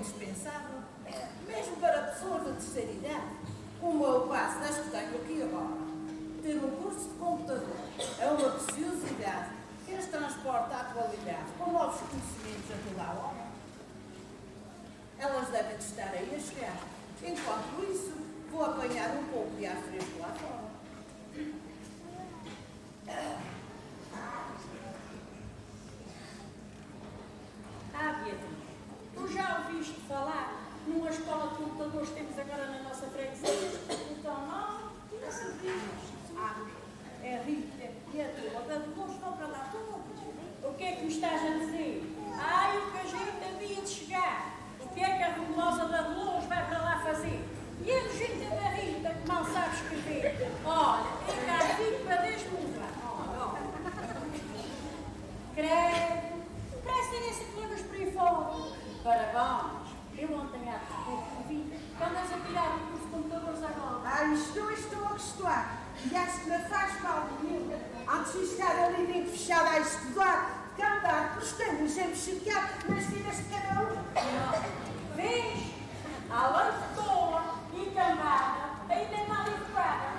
indispensável, mesmo para pessoas da terceira idade, como é o caso das que tenho aqui agora. Ter um curso de computador é uma preciosidade que nos transporta à atualidade com novos conhecimentos a toda a hora. Elas devem estar aí a chegar. Enquanto isso, vou apanhar um pouco de ar fresco lá fora. Ah, Beatriz já ouviste falar numa escola de computadores que temos agora na nossa freguesia? Então, nós não servimos. Ah, é rica, é quieto, de longe vão para lá todos. O que é que me estás a dizer? Ai, o que a gente havia de chegar. O que é que a rumorosa da Dolores vai para lá fazer? E a gente da Rita, que mal sabe escrever. Olha, é cá assim para desmovar. Oh, oh. Creio. Parece terem-se problemas por aí fora para. Eu ontem à tarde vi que andas a tirar o curso de computadores agora. Ah, estou, estou a gostar. E acho que me faz mal nenhum. Antes de estar ali bem fechada a estudar, cantar, gostando, já me chateado nas vidas de cada um. Vês? boa e cambada, ainda mal educada.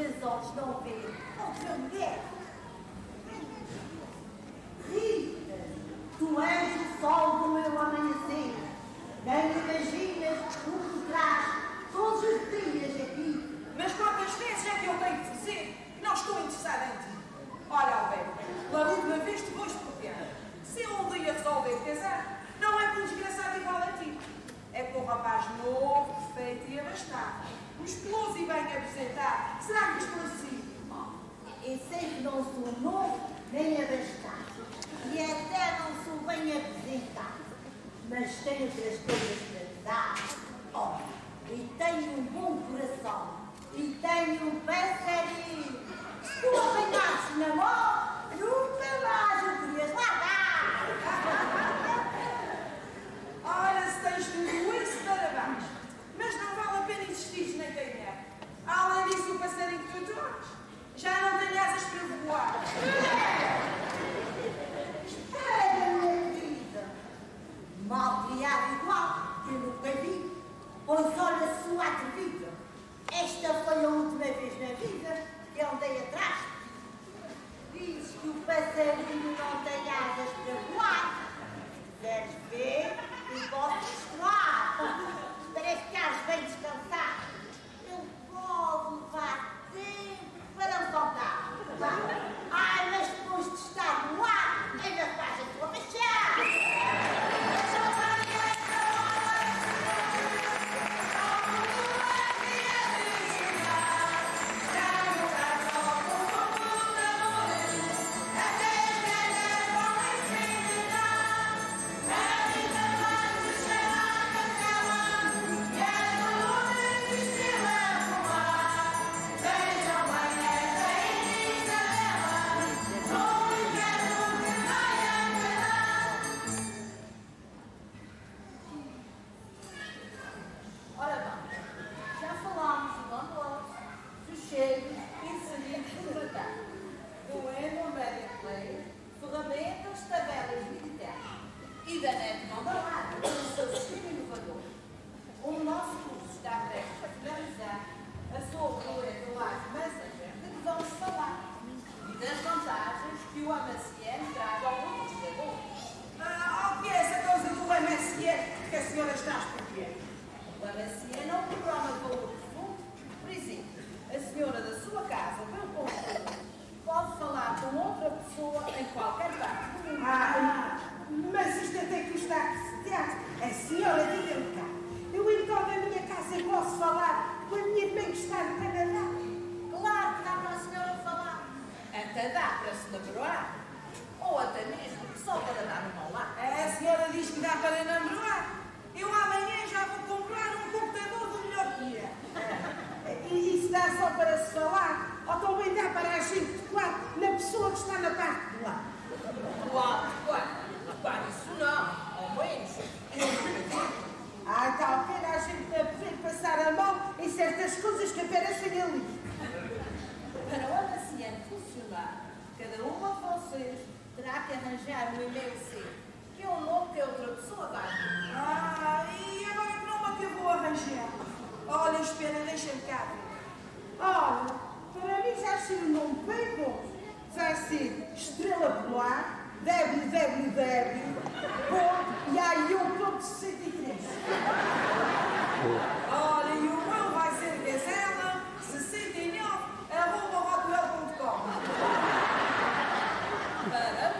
meus olhos não veem. Outra mulher. Rita, tu és o sol do meu amanhecer. Nem imaginas o que traz todos os dias aqui. Mas quantas vezes é que eu tenho de dizer? Não estou interessada em ti. Olha, Alberto, pela última vez te vou expropriar. Se eu um dia resolver casar, não é com um desgraçado igual a ti. É com um rapaz novo, perfeito e abastado musculoso e bem apresentado, sempre così e sempre não sou novo nem a pescar e até não sou bem a visitar. Mas tenho três coisas. aí atrás? Diz que o passarinho não tem asas para that number está para dar. Claro que dá para a senhora falar. Até dá para se namorar. Ou até mesmo só para dar uma lá. É, a senhora diz que dá para namorar. Eu amanhã já vou comprar um computador do melhor dia. E isso dá só para se falar? Ou também dá para a gente, quatro na pessoa que está na parte do lá. Claro, claro. Claro, isso não. Ao menos. Ah, talvez sempre a passar a mão em certas coisas que aparecem ali. Para o amaciante assim é funcionar, cada uma de vocês terá que arranjar um e-mail seu, que é o nome que a outra pessoa. Ah, e agora que nome é que eu vou arranjar? Olha, espera, deixa-me cá. Olha, para mim já ser um nome bem bom. Vai ser Estrela Polar, www.iaiu.63. Ceci,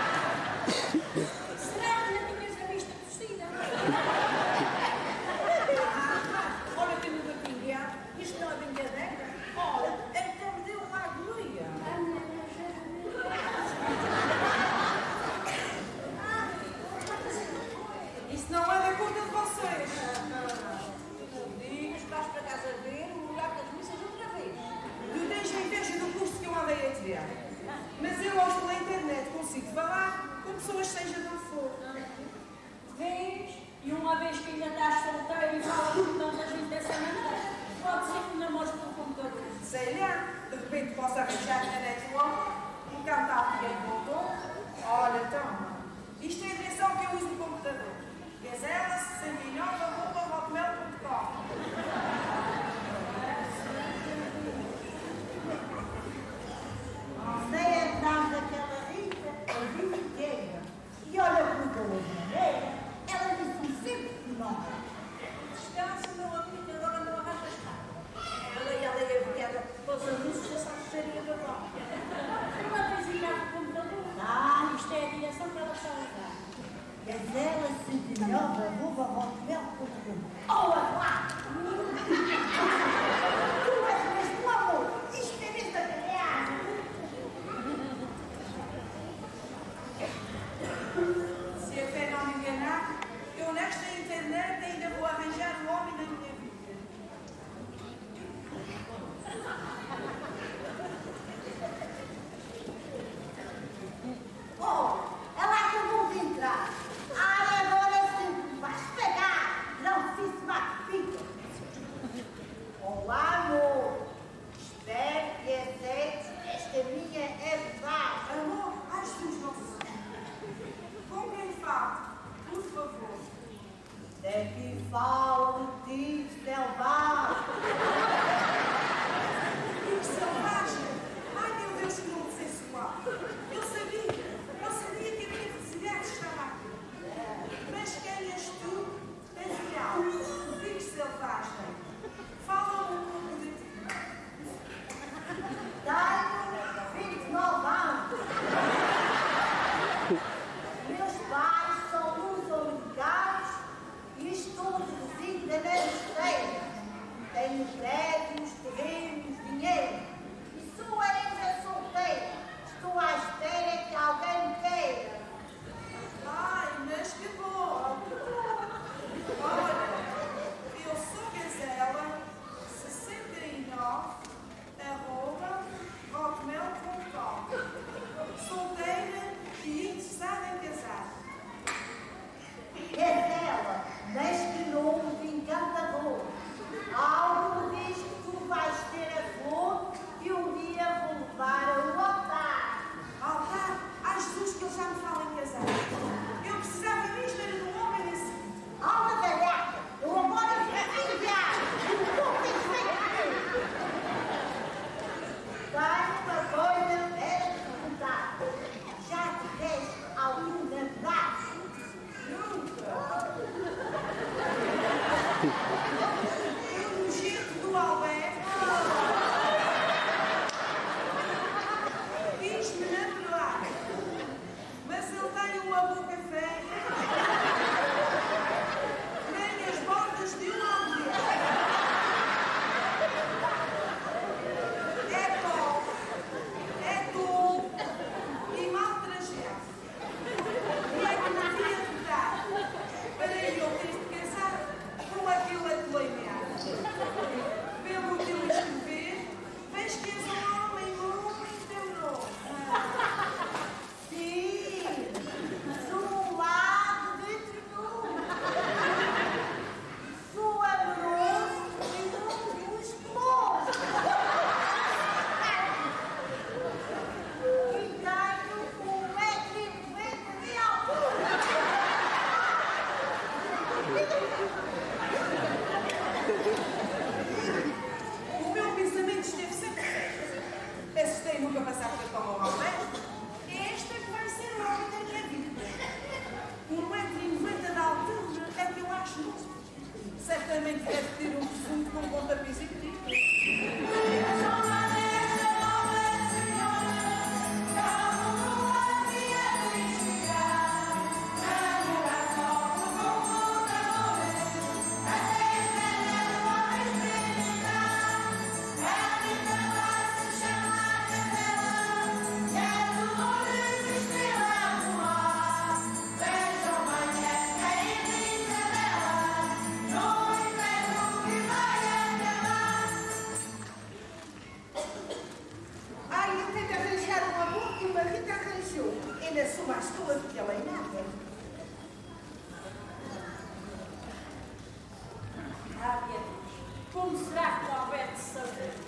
vez que ainda estás solteiro e falas com tanta gente dessa maneira, pode ser que namores pelo computador. Sei lá, de repente posso arranjar na net um homem, um cantar pequeno voltou. Olha, então, isto é a invenção que eu uso no computador. Gazela, sem milhões. Como será que o Alberto